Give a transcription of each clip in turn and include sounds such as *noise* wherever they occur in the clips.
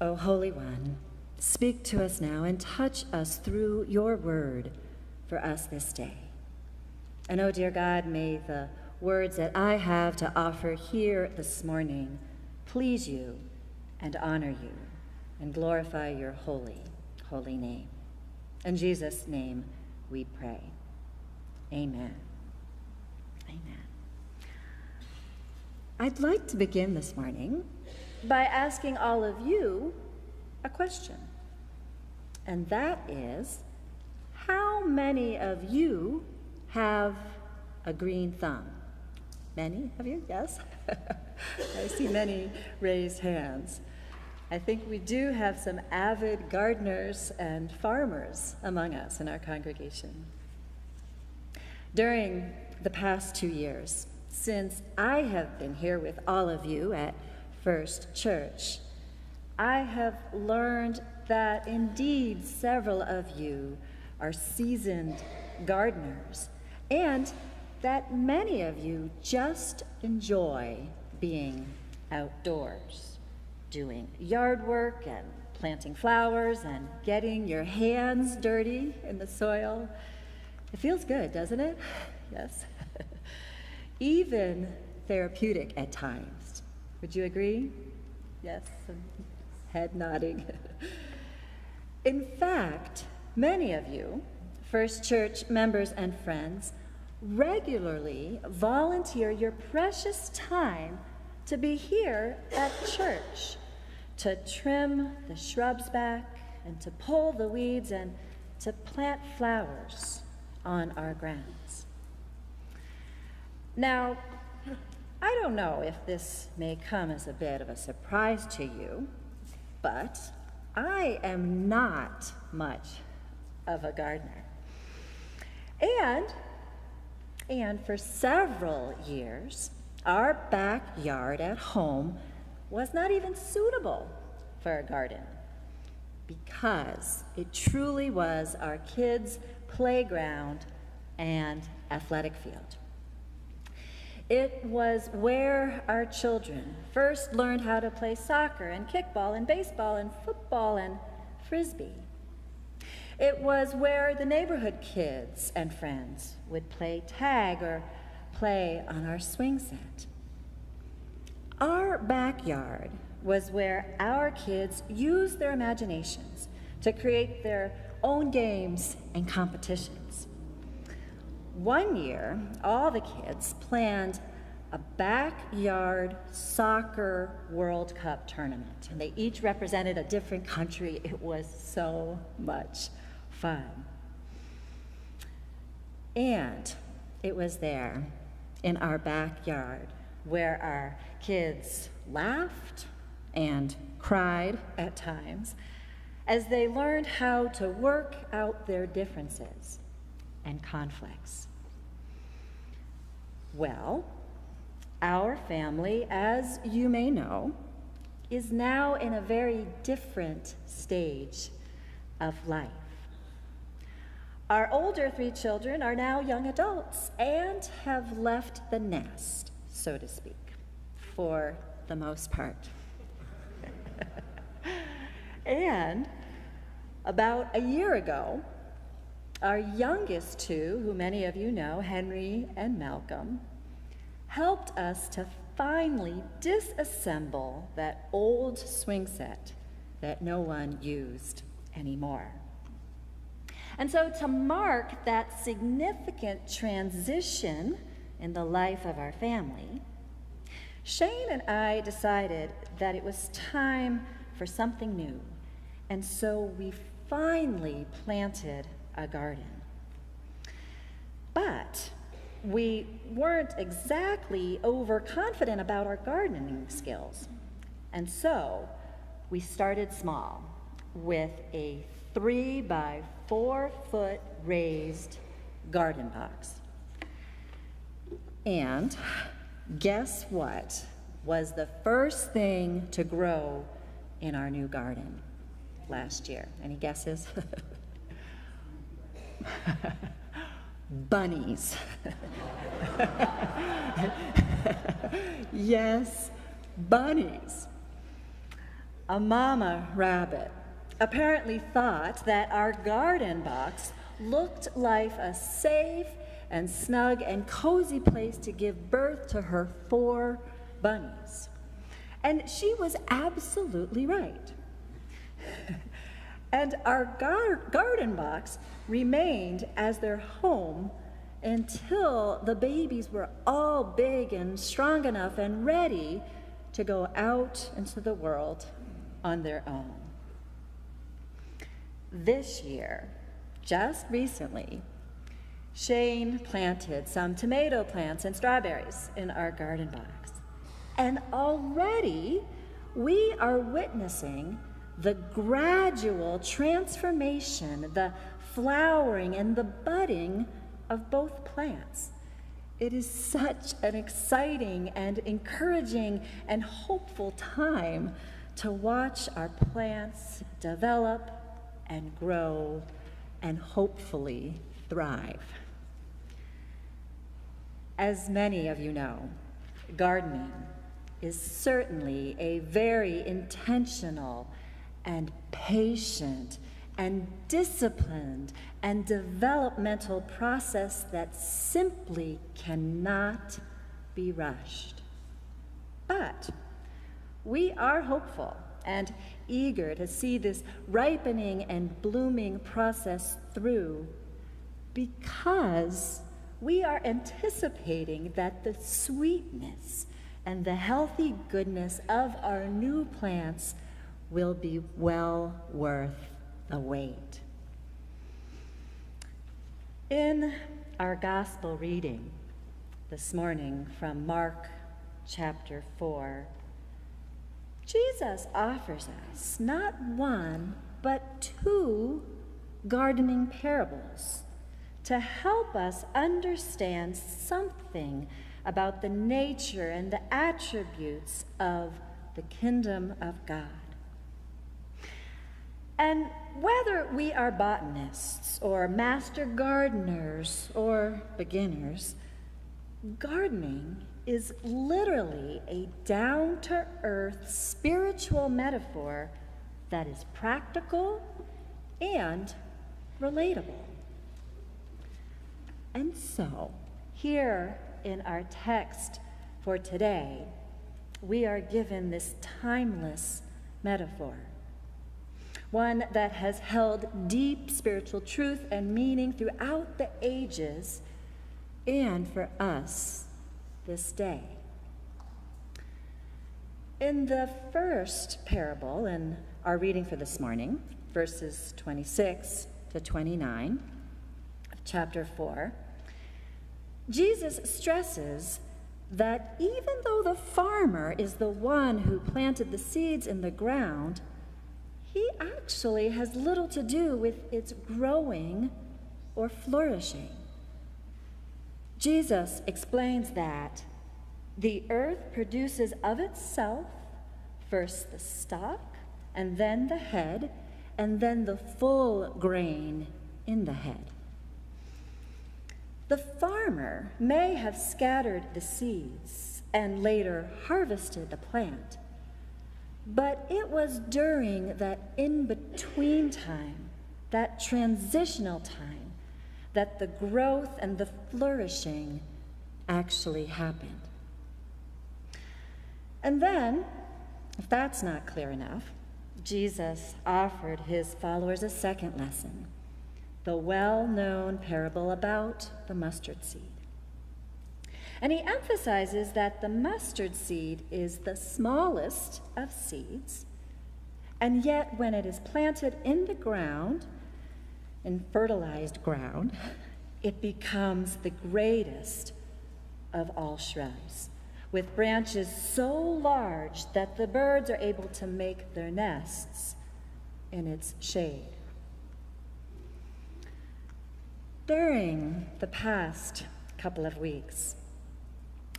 O Holy One, speak to us now and touch us through your word for us this day. And oh, dear God, may the words that I have to offer here this morning please you and honor you and glorify your holy, holy name. In Jesus' name we pray. Amen. Amen. I'd like to begin this morning by asking all of you a question. And that is how many of you have a green thumb? Many of you? Yes? *laughs* I see many raised hands. I think we do have some avid gardeners and farmers among us in our congregation. During the past two years, since I have been here with all of you at First Church, I have learned that indeed several of you are seasoned gardeners and that many of you just enjoy being outdoors, doing yard work and planting flowers and getting your hands dirty in the soil. It feels good, doesn't it? *laughs* Yes. *laughs* Even therapeutic at times. Would you agree? Yes, head nodding. in fact, many of you, First Church members and friends, regularly volunteer your precious time to be here at church, to trim the shrubs back and to pull the weeds and to plant flowers on our grounds. Now, I don't know if this may come as a bit of a surprise to you, but I am not much of a gardener. And and for several years, our backyard at home was not even suitable for a garden because it truly was our kids' playground and athletic field. It was where our children first learned how to play soccer and kickball and baseball and football and frisbee. It was where the neighborhood kids and friends would play tag or play on our swing set. Our backyard was where our kids used their imaginations to create their own games and competitions. One year, all the kids planned a backyard soccer World Cup tournament, and they each represented a different country. It was so much fun. And it was there in our backyard where our kids laughed and cried at times as they learned how to work out their differences and conflicts. Well, our family, as you may know, is now in a very different stage of life. Our older three children are now young adults and have left the nest, so to speak, for the most part. *laughs* and about a year ago, our youngest two, who many of you know, Henry and Malcolm, helped us to finally disassemble that old swing set that no one used anymore. And so, to mark that significant transition in the life of our family, Shane and I decided that it was time for something new. And so we finally planted a garden. But we weren't exactly overconfident about our gardening skills. And so we started small with a three by four foot raised garden box. And guess what was the first thing to grow in our new garden last year? Any guesses? *laughs* *laughs* Bunnies. *laughs* yes, bunnies. a mama rabbit, apparently thought that our garden box looked like a safe and snug and cozy place to give birth to her four bunnies. And she was absolutely right. *laughs* and our gar garden box remained as their home until the babies were all big and strong enough and ready to go out into the world on their own. This year, just recently, Shane planted some tomato plants and strawberries in our garden box. And already we are witnessing the gradual transformation, the flowering and the budding of both plants. It is such an exciting and encouraging and hopeful time to watch our plants develop and grow and hopefully thrive. As many of you know, gardening is certainly a very intentional and patient and disciplined and developmental process that simply cannot be rushed. But we are hopeful and eager to see this ripening and blooming process through because we are anticipating that the sweetness and the healthy goodness of our new plants will be well worth the wait. In our gospel reading this morning from Mark chapter 4, Jesus offers us not one, but two gardening parables to help us understand something about the nature and the attributes of the kingdom of God. And whether we are botanists or master gardeners or beginners, gardening is literally a down to earth spiritual metaphor that is practical and relatable. And so, here in our text for today, we are given this timeless metaphor one that has held deep spiritual truth and meaning throughout the ages and for us this day. In the first parable in our reading for this morning, verses 26 to 29 of chapter 4, Jesus stresses that even though the farmer is the one who planted the seeds in the ground, actually has little to do with its growing or flourishing. Jesus explains that the earth produces of itself first the stalk, and then the head, and then the full grain in the head. The farmer may have scattered the seeds and later harvested the plant. But it was during that in between time, that transitional time, that the growth and the flourishing actually happened. And then, if that's not clear enough, Jesus offered his followers a second lesson the well known parable about the mustard seed. And he emphasizes that the mustard seed is the smallest of seeds, and yet when it is planted in the ground, in fertilized ground, *laughs* it becomes the greatest of all shrubs, with branches so large that the birds are able to make their nests in its shade. During the past couple of weeks,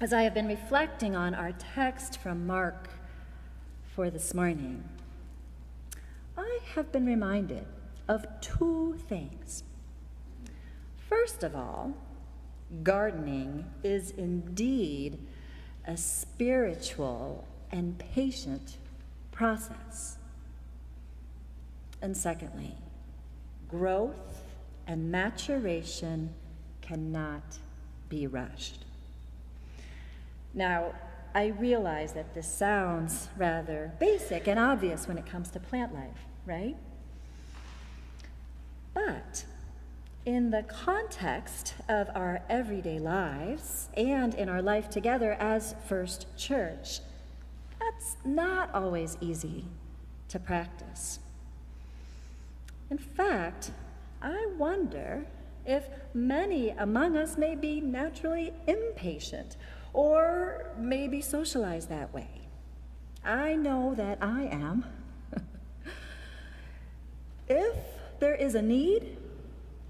as I have been reflecting on our text from Mark for this morning, I have been reminded of two things. First of all, gardening is indeed a spiritual and patient process. And secondly, growth and maturation cannot be rushed. Now, I realize that this sounds rather basic and obvious when it comes to plant life, right? But in the context of our everyday lives and in our life together as First Church, that's not always easy to practice. In fact, I wonder if many among us may be naturally impatient or maybe socialize that way. I know that I am. *laughs* if there is a need,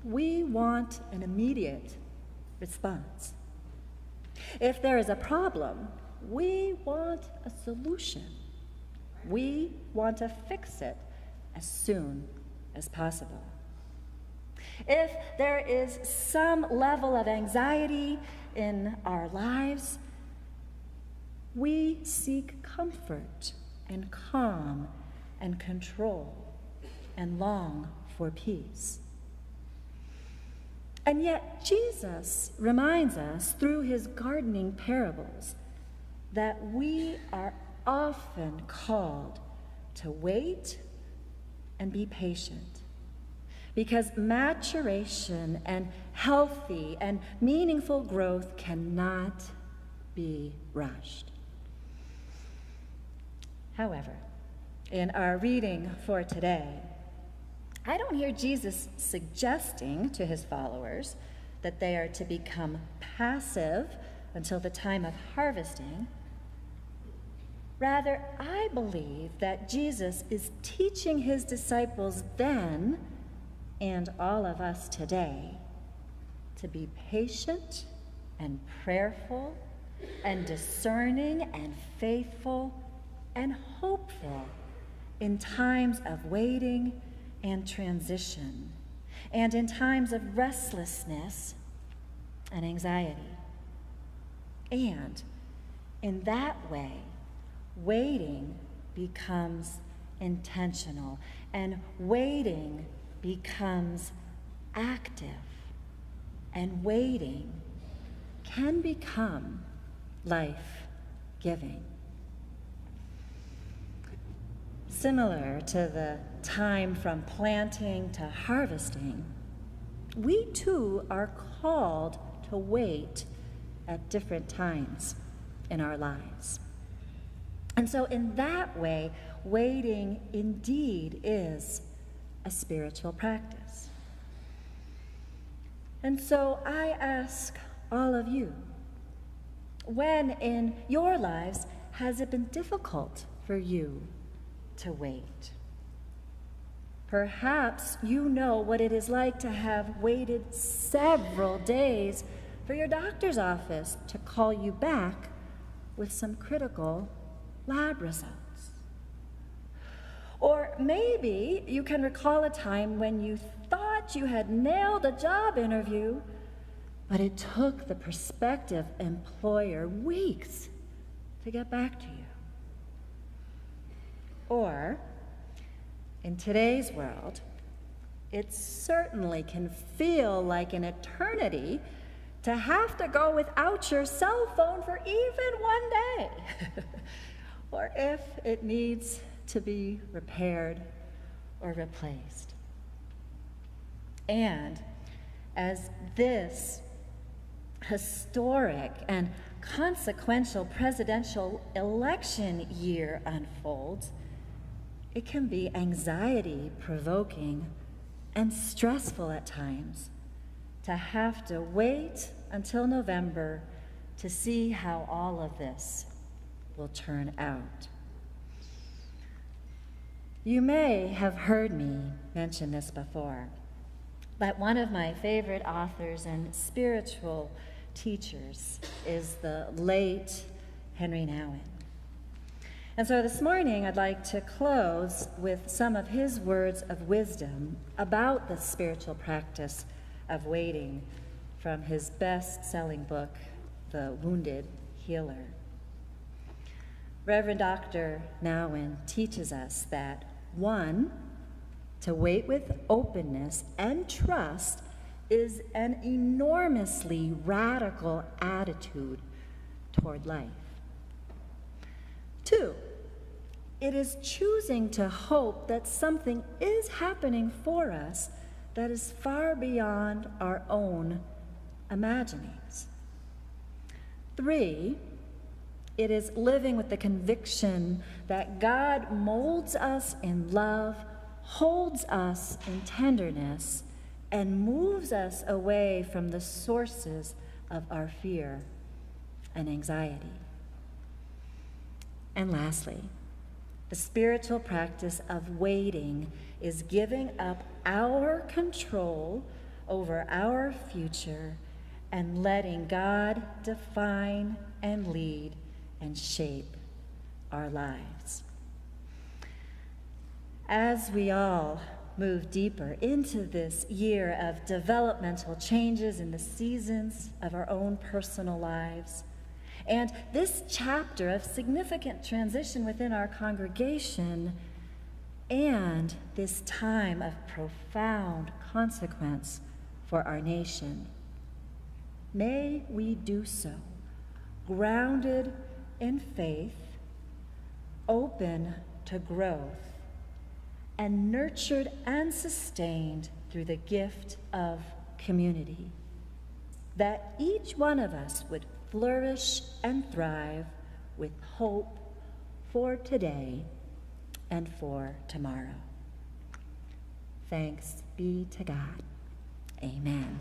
we want an immediate response. If there is a problem, we want a solution. We want to fix it as soon as possible. If there is some level of anxiety in our lives, we seek comfort and calm and control and long for peace. And yet, Jesus reminds us through his gardening parables that we are often called to wait and be patient because maturation and healthy and meaningful growth cannot be rushed. However, in our reading for today, I don't hear Jesus suggesting to his followers that they are to become passive until the time of harvesting. Rather, I believe that Jesus is teaching his disciples then and all of us today to be patient and prayerful and discerning and faithful and hopeful in times of waiting and transition and in times of restlessness and anxiety. And in that way, waiting becomes intentional and waiting becomes active, and waiting can become life giving. Similar to the time from planting to harvesting, we too are called to wait at different times in our lives. And so, in that way, waiting indeed is a spiritual practice. And so I ask all of you when in your lives has it been difficult for you to wait? Perhaps you know what it is like to have waited several days for your doctor's office to call you back with some critical lab results. Or maybe you can recall a time when you thought you had nailed a job interview, but it took the prospective employer weeks to get back to you. Or, in today's world, it certainly can feel like an eternity to have to go without your cell phone for even one day. *laughs* or if it needs to be repaired or replaced. And as this historic and consequential presidential election year unfolds, it can be anxiety provoking and stressful at times to have to wait until November to see how all of this will turn out. You may have heard me mention this before, but one of my favorite authors and spiritual teachers is the late Henri Nouwen. And so this morning, I'd like to close with some of his words of wisdom about the spiritual practice of waiting from his best selling book, The Wounded Healer. Reverend Dr. Nouwen teaches us that one, to wait with openness and trust is an enormously radical attitude toward life. Two, it is choosing to hope that something is happening for us that is far beyond our own imaginings. Three, it is living with the conviction that God molds us in love, holds us in tenderness, and moves us away from the sources of our fear and anxiety. And lastly, the spiritual practice of waiting is giving up our control over our future and letting God define and lead and shape our lives. As we all move deeper into this year of developmental changes in the seasons of our own personal lives, and this chapter of significant transition within our congregation, and this time of profound consequence for our nation. May we do so, grounded in faith, open to growth, and nurtured and sustained through the gift of community. That each one of us would flourish and thrive with hope for today and for tomorrow. Thanks be to God. Amen.